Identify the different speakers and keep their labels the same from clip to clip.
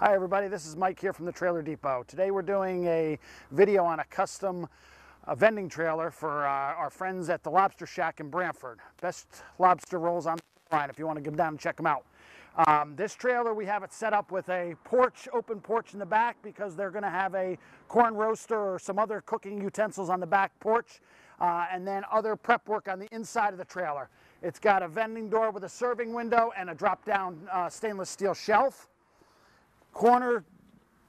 Speaker 1: Hi everybody, this is Mike here from the Trailer Depot. Today we're doing a video on a custom vending trailer for uh, our friends at the Lobster Shack in Branford. Best lobster rolls on the line if you want to come down and check them out. Um, this trailer, we have it set up with a porch, open porch in the back because they're going to have a corn roaster or some other cooking utensils on the back porch uh, and then other prep work on the inside of the trailer. It's got a vending door with a serving window and a drop down uh, stainless steel shelf corner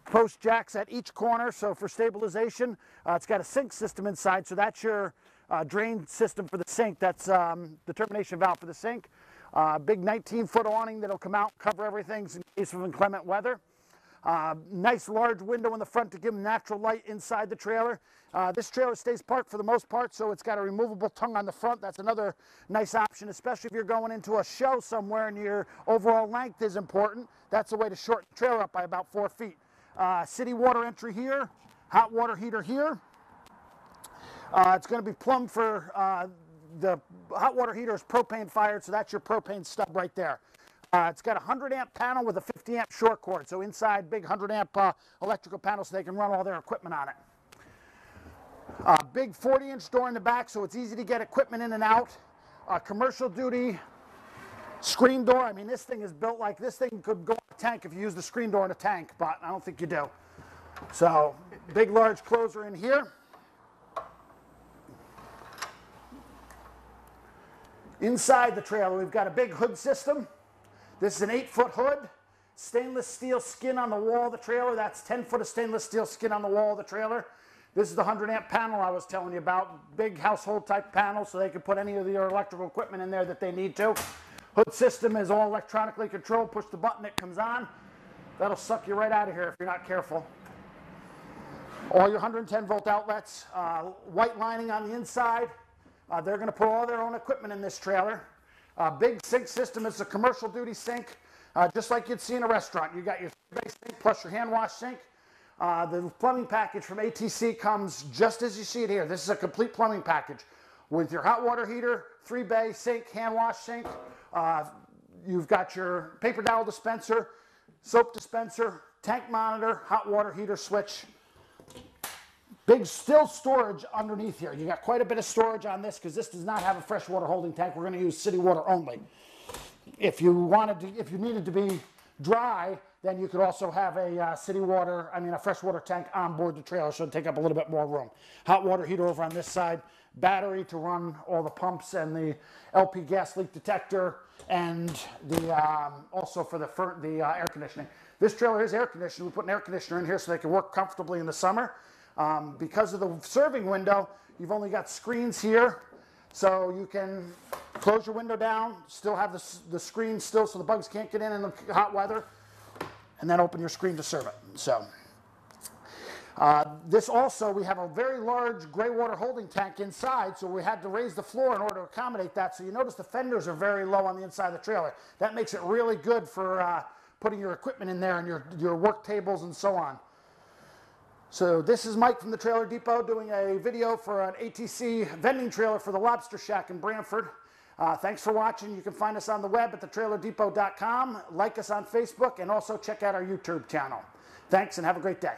Speaker 1: post jacks at each corner. So for stabilization, uh, it's got a sink system inside. So that's your uh, drain system for the sink. That's um, the termination valve for the sink. Uh, big 19 foot awning that'll come out, cover everything in case of inclement weather. Uh, nice large window in the front to give them natural light inside the trailer. Uh, this trailer stays parked for the most part, so it's got a removable tongue on the front. That's another nice option, especially if you're going into a show somewhere and your overall length is important. That's a way to shorten the trailer up by about four feet. Uh, city water entry here, hot water heater here. Uh, it's going to be plumbed for uh, the hot water heater is propane fired, so that's your propane stub right there. Uh, it's got a 100 amp panel with a 50 amp short cord. So inside, big 100 amp uh, electrical panel so they can run all their equipment on it. Uh, big 40 inch door in the back so it's easy to get equipment in and out. Uh, commercial duty screen door. I mean, this thing is built like this thing could go in a tank if you use the screen door in a tank, but I don't think you do. So big large closer in here. Inside the trailer, we've got a big hood system. This is an eight foot hood, stainless steel skin on the wall of the trailer. That's 10 foot of stainless steel skin on the wall of the trailer. This is the 100 amp panel I was telling you about. Big household type panel so they can put any of your electrical equipment in there that they need to. Hood system is all electronically controlled. Push the button, it comes on. That'll suck you right out of here if you're not careful. All your 110 volt outlets, uh, white lining on the inside. Uh, they're going to put all their own equipment in this trailer. Uh, big sink system. It's a commercial duty sink, uh, just like you'd see in a restaurant. You got your base sink plus your hand wash sink. Uh, the plumbing package from ATC comes just as you see it here. This is a complete plumbing package with your hot water heater, three bay sink, hand wash sink. Uh, you've got your paper towel dispenser, soap dispenser, tank monitor, hot water heater switch, Big still storage underneath here. You got quite a bit of storage on this because this does not have a freshwater holding tank. We're going to use city water only. If you wanted to, if you needed to be dry, then you could also have a uh, city water, I mean a freshwater tank on board the trailer, so it'd take up a little bit more room. Hot water heater over on this side, battery to run all the pumps and the LP gas leak detector, and the um, also for the, for the uh, air conditioning. This trailer is air conditioned. We put an air conditioner in here so they can work comfortably in the summer. Um, because of the serving window, you've only got screens here, so you can close your window down, still have the, the screen still so the bugs can't get in in the hot weather, and then open your screen to serve it. So. Uh, this also, we have a very large gray water holding tank inside, so we had to raise the floor in order to accommodate that. So you notice the fenders are very low on the inside of the trailer. That makes it really good for uh, putting your equipment in there and your, your work tables and so on. So this is Mike from the Trailer Depot doing a video for an ATC vending trailer for the Lobster Shack in Branford. Uh, thanks for watching. You can find us on the web at thetrailerdepot.com, like us on Facebook, and also check out our YouTube channel. Thanks and have a great day.